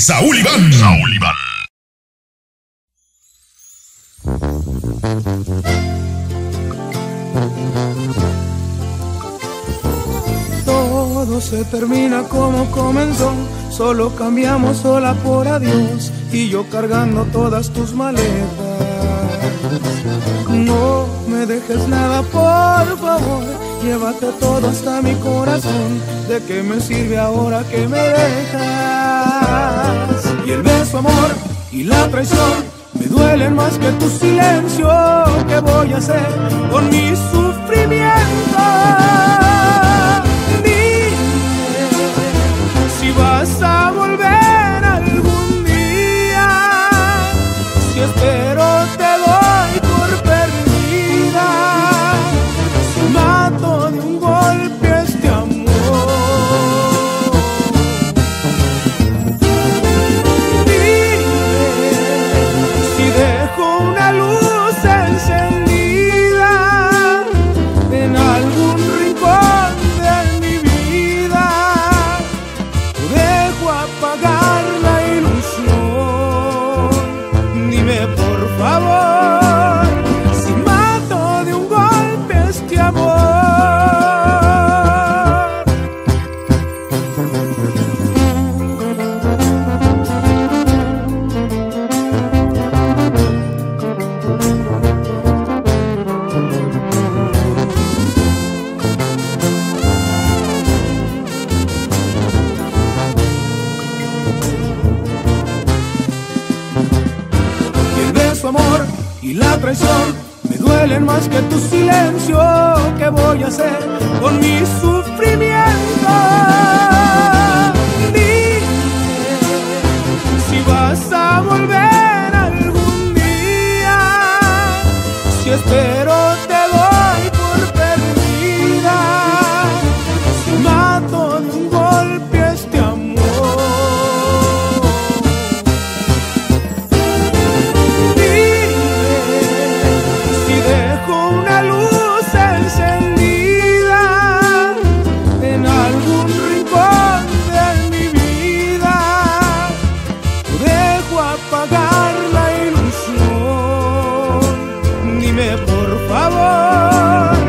Saúl Iván. Saúl Iván. Todo se termina como comenzó, solo cambiamos sola por adiós y yo cargando todas tus maletas. No me dejes nada, por favor, llévate todo hasta mi corazón. ¿De qué me sirve ahora que me dejas? Y el beso, amor, y la traición me duelen más que tu silencio. ¿Qué voy a hacer con mi sufrimiento? Dime si vas a volver algún día. Si espero y la traición me duelen más que tu silencio. ¿Qué voy a hacer con mi sufrimiento? Por favor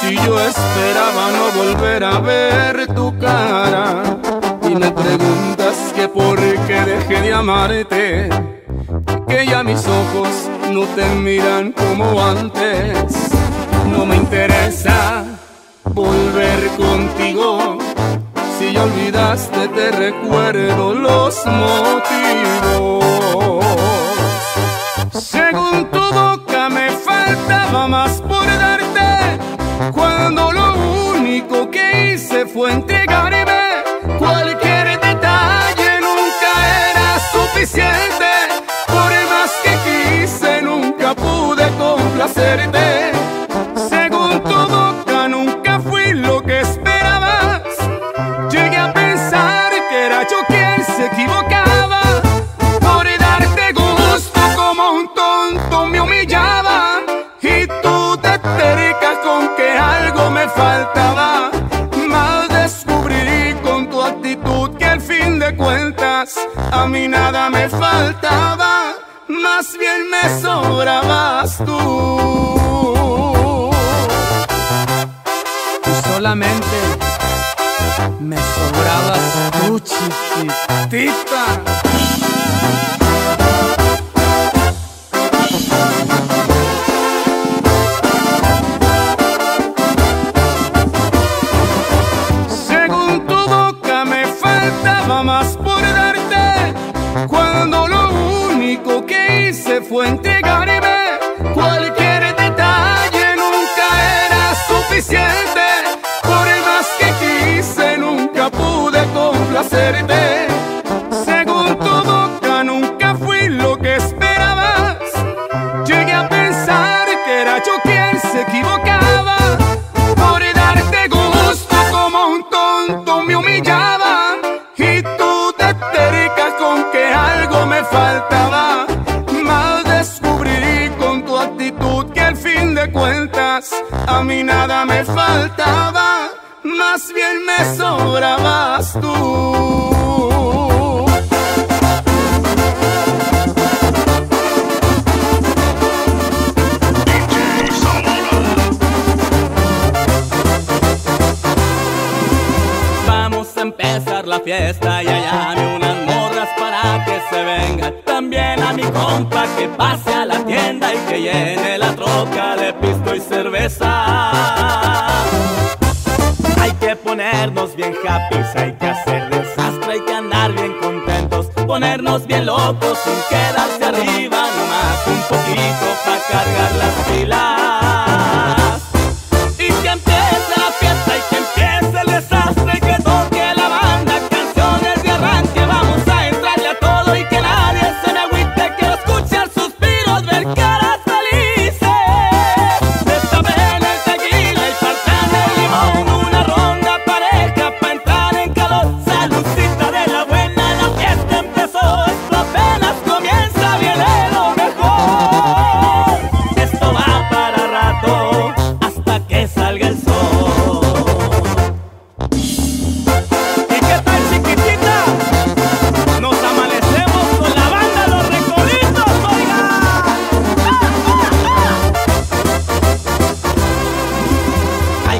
Si yo esperaba no volver a ver tu cara y me preguntas que por qué dejé de amarte, que ya mis ojos no te miran como antes, no me interesa volver contigo. Si ya olvidaste, te recuerdo los motivos. Más por darte, cuando lo único que hice fue entregarme. mí nada me faltaba, más bien me sobrabas tú. Tú solamente me sobrabas tú, chiquitita. bien me sobrabas tú. poco sin quedarse arriba, nomás un poquito para cargar las pilas.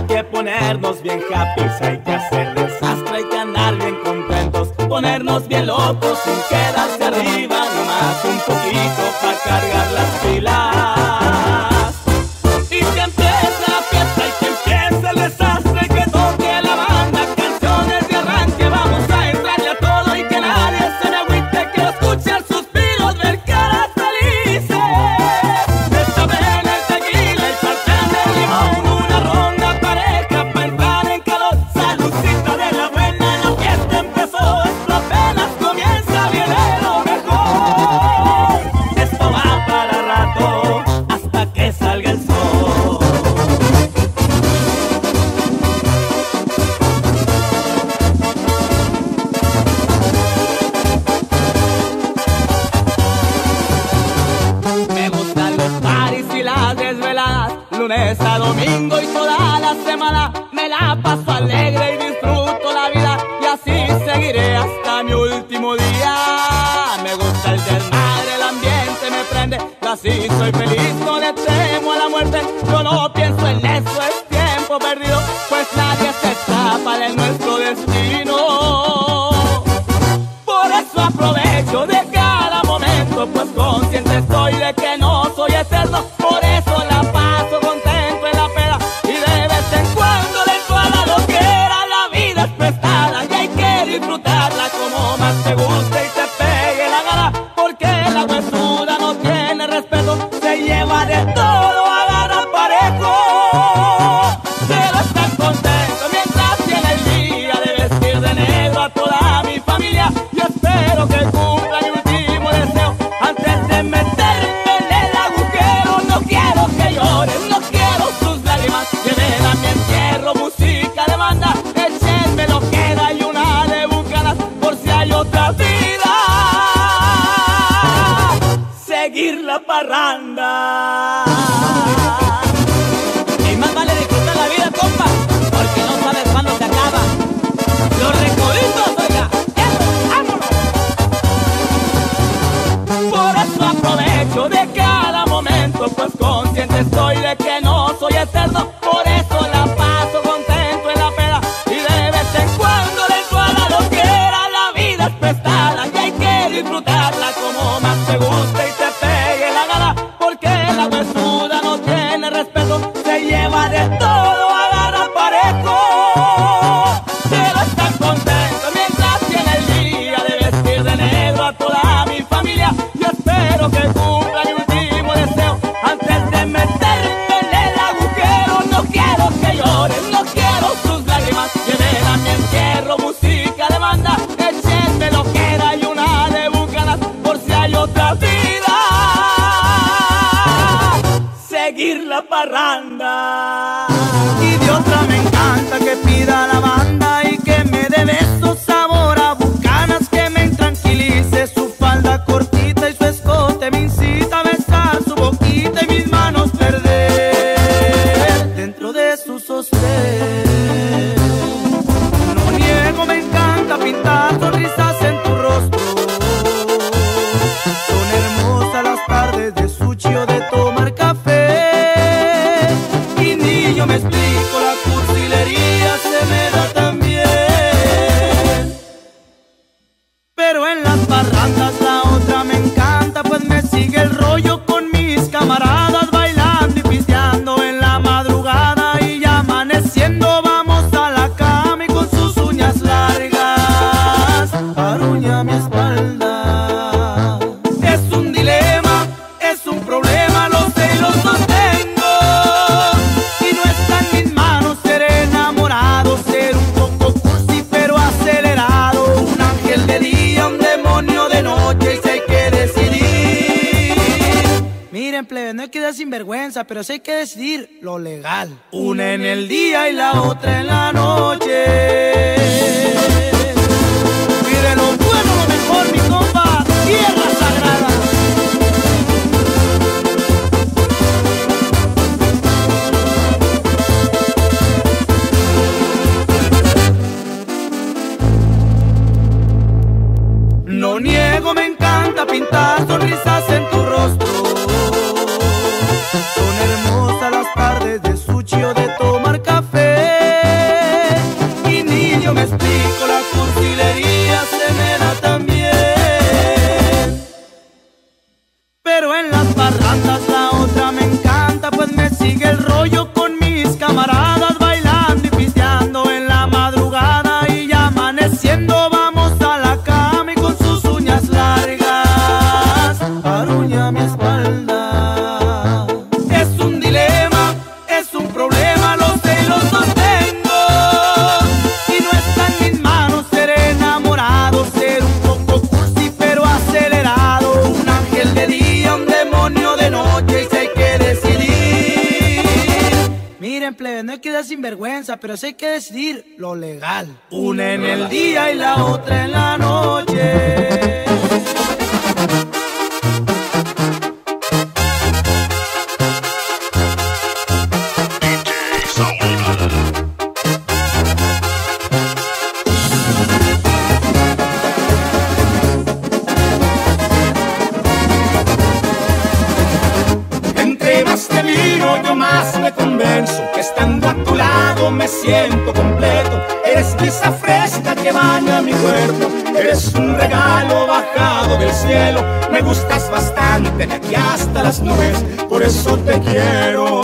Hay que ponernos bien happy, hay que hacer desastre, hay que andar bien contentos, ponernos bien locos sin quedarse arriba, nomás un poquito para cargar las pilas. lunes a domingo y toda la semana me la paso alegre y disfruto la vida y así seguiré hasta mi último día. Me gusta el desmadre, el ambiente me prende, así soy feliz, no le temo a la muerte, yo no pienso en eso, es tiempo perdido. segundos. Como yeah. Miren, plebe, no hay que dar sinvergüenza, pero sí hay que decidir lo legal. Una en el día y la otra en la noche. Mire lo bueno, lo mejor, mi compa, tierra sagrada. No niego, me encanta pintar sonrisas en tu rostro. Hermosas las tardes pero hay que decidir lo legal. Una en el día y la otra en la siento completo. Eres brisa fresca que baña mi cuerpo, eres un regalo bajado del cielo. Me gustas bastante de aquí hasta las nubes, por eso te quiero.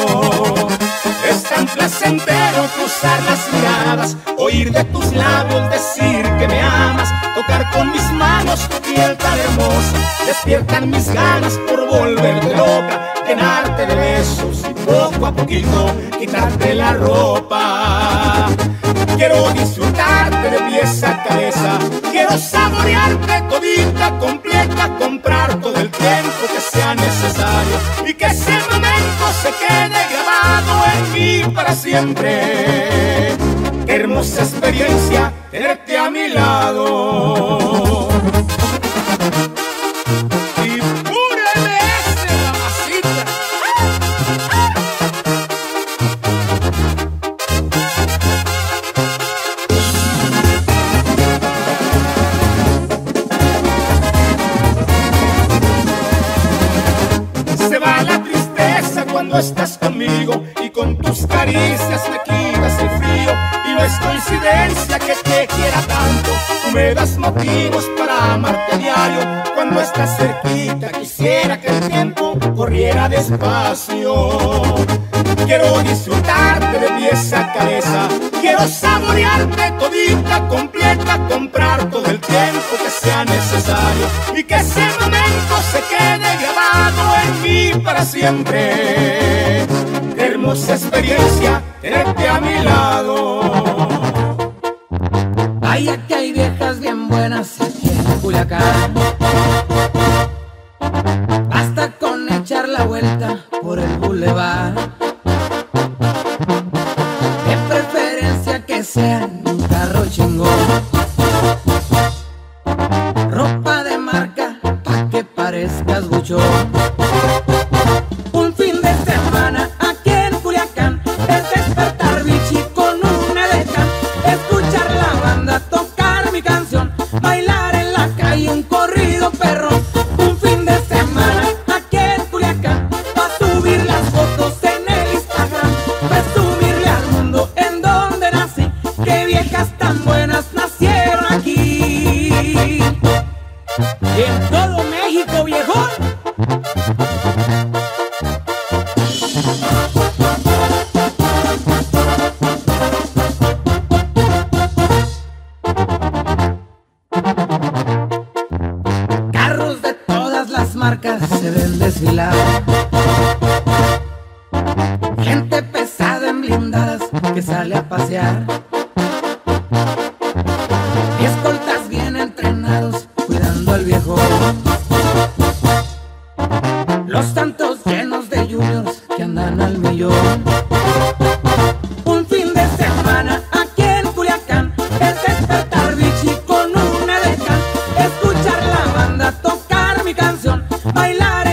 Es tan placentero cruzar las miradas, oír de tus labios decir que me amas, tocar con mis manos tu piel tan hermosa, despiertan mis ganas por volverte loca, llenarte de besos y poco a poquito quitarte la ropa. Quiero disfrutarte de pies a cabeza, quiero saborearte todita completa, comprar todo el tiempo que sea necesario y que ese momento se quede grabado en mí para siempre. Qué hermosa experiencia tenerte a mi lado. Que te quiera tanto. Tú me das motivos para amarte diario. Cuando estás cerquita quisiera que el tiempo corriera despacio. Quiero disfrutarte de pieza a cabeza. Quiero saborearte todita, completa, comprar todo el tiempo que sea necesario y que ese momento se quede grabado en mí para siempre. hermosa experiencia tenerte a mi lado. Vaya que hay viejas bien buenas aquí en Culiacán. Basta con echar la vuelta por el bulevar. seas tan bueno. bailar.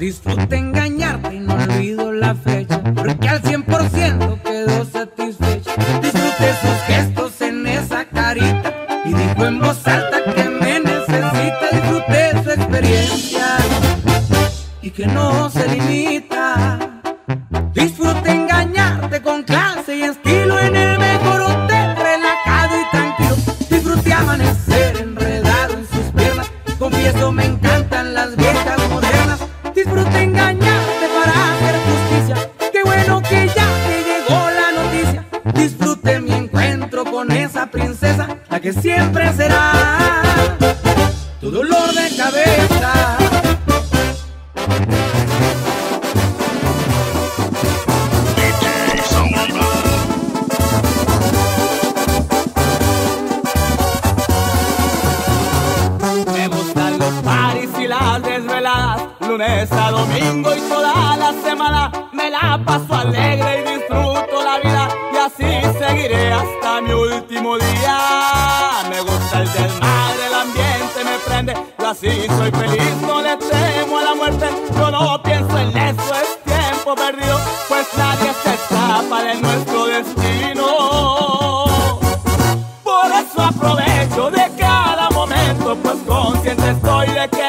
Disfruten lunes a domingo y toda la semana me la paso alegre y disfruto la vida y así seguiré hasta mi último día. Me gusta el del desmadre, el ambiente me prende, yo así soy feliz, no le temo a la muerte, yo no pienso en eso, es tiempo perdido, pues nadie se escapa de nuestro destino. Por eso aprovecho de cada momento, pues consciente estoy de que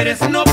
mereces no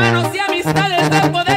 hermanos y amistades de poder.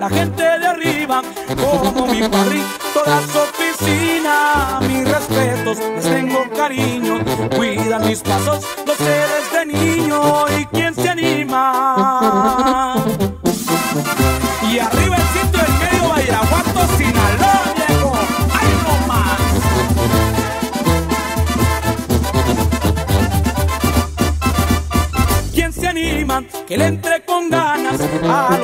La gente de arriba, como mi padre, toda su oficina. Mis respetos, les tengo cariño, cuidan mis pasos, los sé desde niño. ¿Y quién se anima? Y arriba el sitio del medio Bairaguato, Sinaloa, viejo. ¡Ay, no más! ¿Quién se anima? Que le entre con ganas a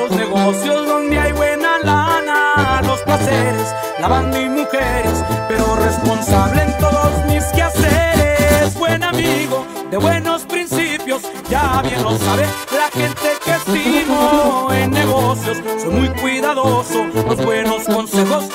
lavando y mujeres, pero responsable en todos mis quehaceres. Buen amigo, de buenos principios, ya bien lo sabe la gente que estimo en negocios. Soy muy cuidadoso, los buenos consejos